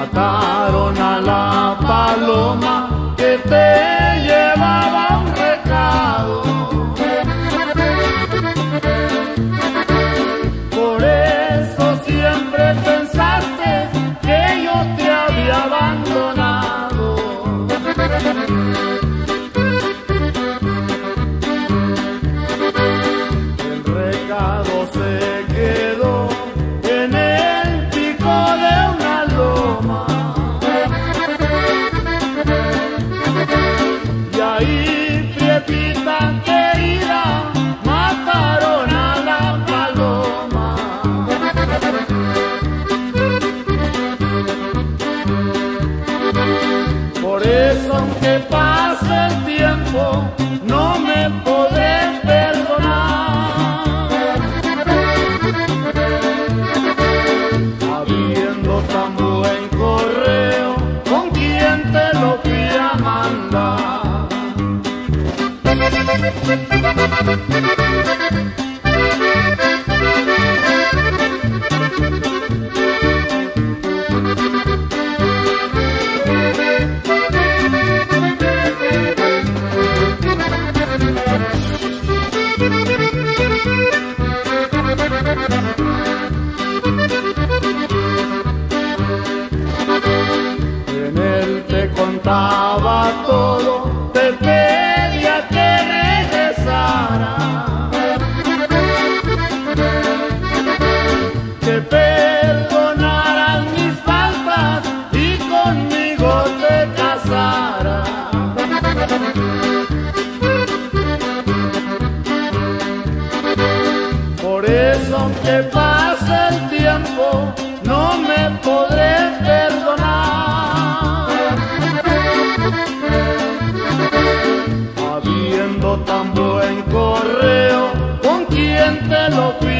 Mataron a la paloma que te llevaba un recado. Por eso siempre pensaste que yo te había. Aunque pase el tiempo, no me podré perdonar. Habiendo tan buen correo, ¿con quién te lo fui a mandar? En él te contaba todo, te pedía que regresara. Que perdonaras mis faltas y conmigo te casaras. Aunque pase el tiempo, no me podré perdonar. Habiendo tan buen correo, ¿con quién te lo fui